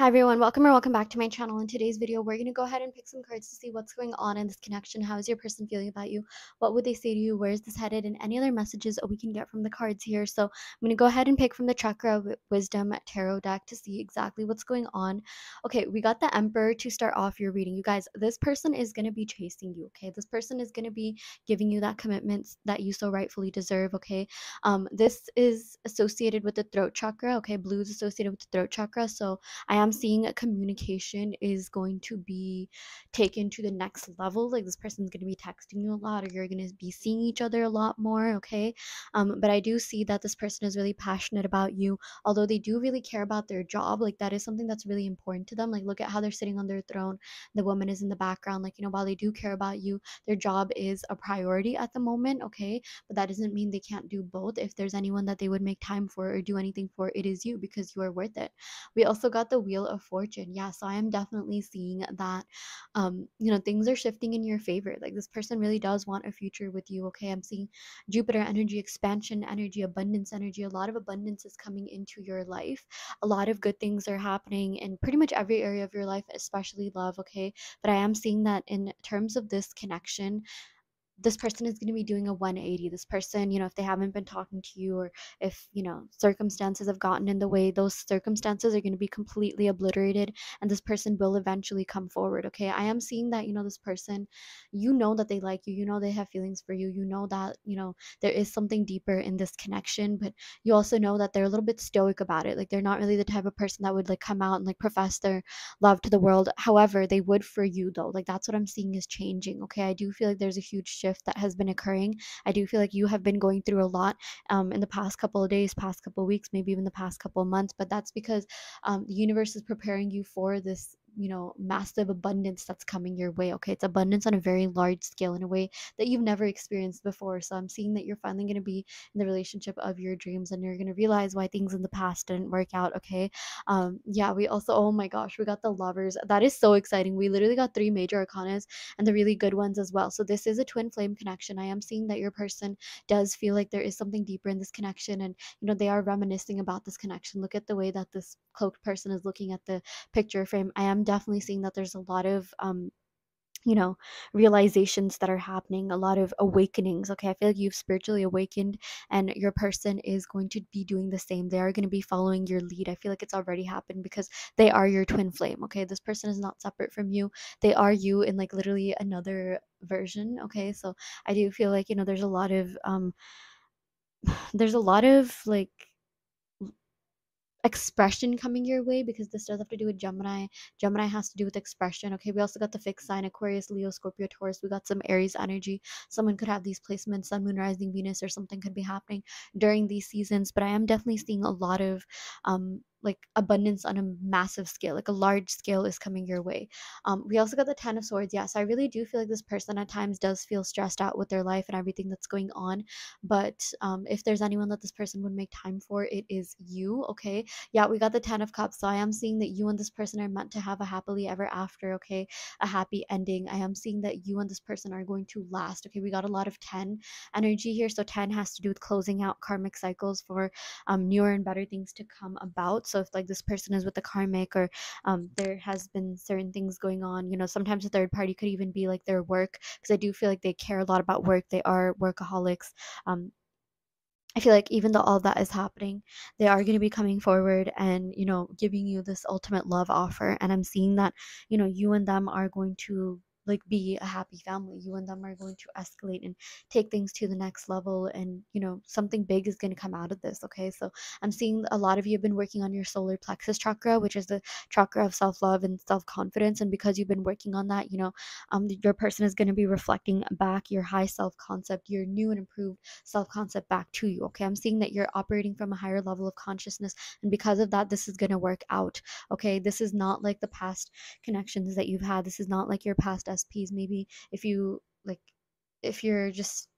Hi everyone, welcome or welcome back to my channel. In today's video, we're going to go ahead and pick some cards to see what's going on in this connection. How is your person feeling about you? What would they say to you? Where is this headed? And any other messages we can get from the cards here. So I'm going to go ahead and pick from the Chakra Wisdom Tarot deck to see exactly what's going on. Okay, we got the Emperor to start off your reading. You guys, this person is going to be chasing you, okay? This person is going to be giving you that commitment that you so rightfully deserve, okay? Um, this is associated with the throat chakra, okay? Blue is associated with the throat chakra. So I am seeing a communication is going to be taken to the next level. Like this person's going to be texting you a lot, or you're going to be seeing each other a lot more. Okay. Um, but I do see that this person is really passionate about you, although they do really care about their job. Like that is something that's really important to them. Like look at how they're sitting on their throne. The woman is in the background. Like, you know, while they do care about you, their job is a priority at the moment. Okay. But that doesn't mean they can't do both. If there's anyone that they would make time for or do anything for, it is you because you are worth it. We also got the wheel wheel of fortune. Yeah so i am definitely seeing that um you know things are shifting in your favor. Like this person really does want a future with you okay? I'm seeing jupiter energy expansion energy abundance energy a lot of abundance is coming into your life. A lot of good things are happening in pretty much every area of your life especially love okay? But i am seeing that in terms of this connection this person is going to be doing a 180 this person you know if they haven't been talking to you or if you know circumstances have gotten in the way those circumstances are going to be completely obliterated and this person will eventually come forward okay? I am seeing that you know this person you know that they like you you know they have feelings for you you know that you know there is something deeper in this connection but you also know that they're a little bit stoic about it like they're not really the type of person that would like come out and like profess their love to the world. However they would for you though like that's what i'm seeing is changing okay? I do feel like there's a huge shift shift that has been occurring. I do feel like you have been going through a lot um, in the past couple of days, past couple of weeks, maybe even the past couple of months, but that's because um, the universe is preparing you for this you know massive abundance that's coming your way okay? It's abundance on a very large scale in a way that you've never experienced before. So i'm seeing that you're finally going to be in the relationship of your dreams and you're going to realize why things in the past didn't work out okay? Um yeah we also oh my gosh we got the lovers. That is so exciting. We literally got three major arcanas and the really good ones as well. So this is a twin flame connection. I am seeing that your person does feel like there is something deeper in this connection and you know they are reminiscing about this connection. Look at the way that this cloaked person is looking at the picture frame. I am definitely seeing that there's a lot of um you know realizations that are happening a lot of awakenings okay? I feel like you've spiritually awakened and your person is going to be doing the same. They are going to be following your lead. I feel like it's already happened because they are your twin flame okay? This person is not separate from you. They are you in like literally another version okay? So i do feel like you know there's a lot of um there's a lot of like expression coming your way because this does have to do with Gemini. Gemini has to do with expression. Okay, we also got the fixed sign Aquarius, Leo, Scorpio, Taurus. We got some Aries energy. Someone could have these placements, Sun, Moon, Rising, Venus, or something could be happening during these seasons. But I am definitely seeing a lot of um, like abundance on a massive scale like a large scale is coming your way. Um we also got the ten of swords. Yes i really do feel like this person at times does feel stressed out with their life and everything that's going on but um if there's anyone that this person would make time for it is you okay? Yeah we got the ten of cups so i am seeing that you and this person are meant to have a happily ever after okay? A happy ending. I am seeing that you and this person are going to last okay? We got a lot of 10 energy here so 10 has to do with closing out karmic cycles for um newer and better things to come about so if like this person is with the karmic or um, there has been certain things going on you know sometimes a third party could even be like their work because i do feel like they care a lot about work they are workaholics um, I feel like even though all that is happening, they are going to be coming forward and, you know, giving you this ultimate love offer. And I'm seeing that, you know, you and them are going to like be a happy family. You and them are going to escalate and take things to the next level and you know something big is going to come out of this okay? So i'm seeing a lot of you have been working on your solar plexus chakra which is the chakra of self-love and self-confidence and because you've been working on that you know um your person is going to be reflecting back your high self-concept your new and improved self-concept back to you okay? I'm seeing that you're operating from a higher level of consciousness and because of that this is going to work out okay? This is not like the past connections that you've had. This is not like your past SPs maybe if you like if you're just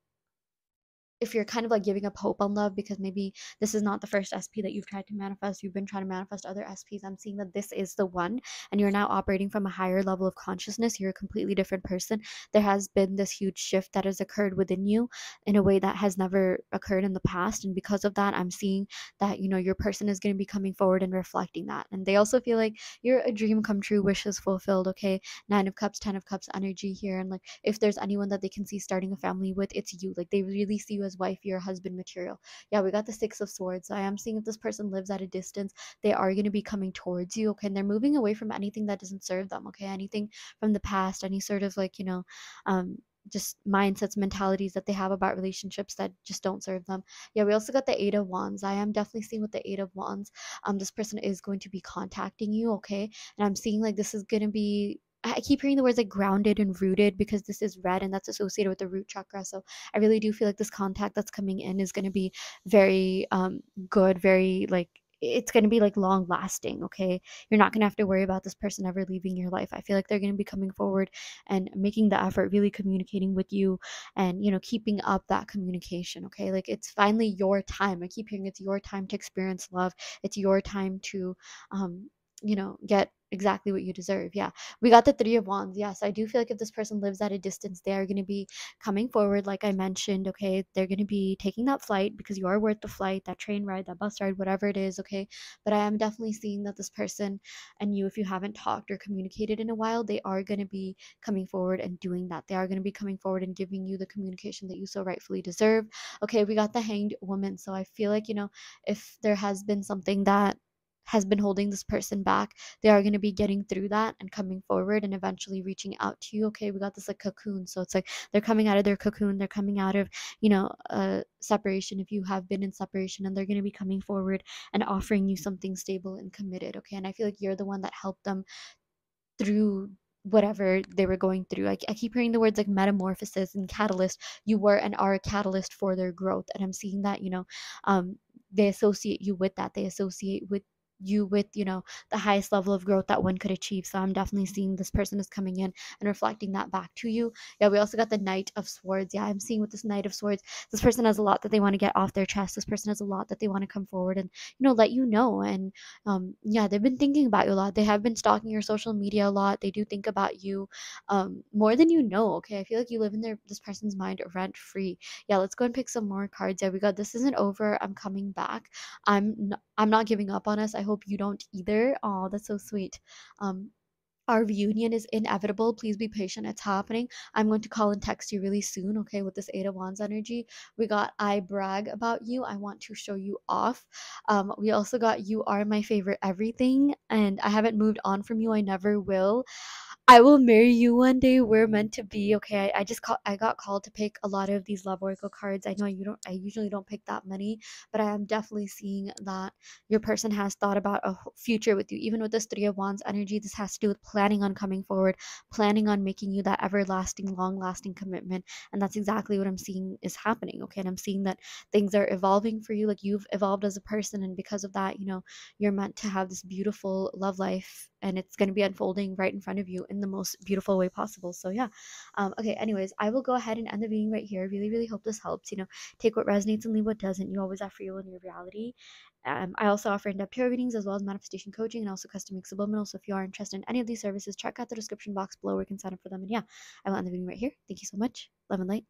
if you're kind of like giving up hope on love because maybe this is not the first SP that you've tried to manifest, you've been trying to manifest other SPs. I'm seeing that this is the one, and you're now operating from a higher level of consciousness. You're a completely different person. There has been this huge shift that has occurred within you in a way that has never occurred in the past. And because of that, I'm seeing that, you know, your person is going to be coming forward and reflecting that. And they also feel like you're a dream come true, wishes fulfilled. Okay. Nine of Cups, Ten of Cups energy here. And like, if there's anyone that they can see starting a family with, it's you. Like, they really see you as wife, your husband material. Yeah, we got the Six of Swords. So I am seeing if this person lives at a distance, they are going to be coming towards you. Okay. And they're moving away from anything that doesn't serve them. Okay. Anything from the past, any sort of like, you know, um, just mindsets, mentalities that they have about relationships that just don't serve them. Yeah, we also got the Eight of Wands. I am definitely seeing with the Eight of Wands, um, this person is going to be contacting you, okay? And I'm seeing like this is gonna be I keep hearing the words like grounded and rooted because this is red and that's associated with the root chakra. So I really do feel like this contact that's coming in is going to be very um, good, very like it's going to be like long lasting okay? You're not going to have to worry about this person ever leaving your life. I feel like they're going to be coming forward and making the effort really communicating with you and you know keeping up that communication okay? Like it's finally your time. I keep hearing it's your time to experience love. It's your time to um you know get exactly what you deserve. Yeah. We got the three of wands. Yes, I do feel like if this person lives at a distance, they are going to be coming forward, like I mentioned. Okay. They're going to be taking that flight because you are worth the flight, that train ride, that bus ride, whatever it is. Okay. But I am definitely seeing that this person and you, if you haven't talked or communicated in a while, they are going to be coming forward and doing that. They are going to be coming forward and giving you the communication that you so rightfully deserve. Okay. We got the hanged woman. So I feel like, you know, if there has been something that has been holding this person back they are going to be getting through that and coming forward and eventually reaching out to you okay we got this like cocoon so it's like they're coming out of their cocoon they're coming out of you know a separation if you have been in separation and they're going to be coming forward and offering you something stable and committed okay and i feel like you're the one that helped them through whatever they were going through. I, I keep hearing the words like metamorphosis and catalyst. You were and are a catalyst for their growth. And I'm seeing that, you know, um, they associate you with that. They associate with you with you know the highest level of growth that one could achieve. So i'm definitely seeing this person is coming in and reflecting that back to you. Yeah we also got the knight of swords. Yeah i'm seeing with this knight of swords this person has a lot that they want to get off their chest. This person has a lot that they want to come forward and you know let you know. And um yeah they've been thinking about you a lot. They have been stalking your social media a lot. They do think about you um more than you know okay? I feel like you live in their this person's mind rent free yeah let's go and pick some more cards. Yeah we got this isn't over. I'm coming back. I'm not, i'm not giving up on us. I hope hope you don't either. Oh, that's so sweet. Um, our reunion is inevitable. Please be patient. It's happening. I'm going to call and text you really soon, okay, with this Eight of Wands energy. We got I brag about you. I want to show you off. Um, we also got you are my favorite everything, and I haven't moved on from you. I never will. I will marry you one day. We're meant to be. Okay, I, I just call, I got called to pick a lot of these love oracle cards. I know you don't. I usually don't pick that many, but I am definitely seeing that your person has thought about a future with you. Even with this Three of Wands energy, this has to do with planning on coming forward, planning on making you that everlasting, long-lasting commitment, and that's exactly what I'm seeing is happening. Okay, and I'm seeing that things are evolving for you. Like you've evolved as a person, and because of that, you know, you're meant to have this beautiful love life and it's going to be unfolding right in front of you in the most beautiful way possible so yeah um, okay anyways i will go ahead and end the reading right here really really hope this helps you know take what resonates and leave what doesn't you always have free will in your reality um, I also offer in-depth tarot readings as well as manifestation coaching and also custom mix subliminal. So if you are interested in any of these services, check out the description box below where you can sign up for them. And yeah, I will end the video right here. Thank you so much. Love and light.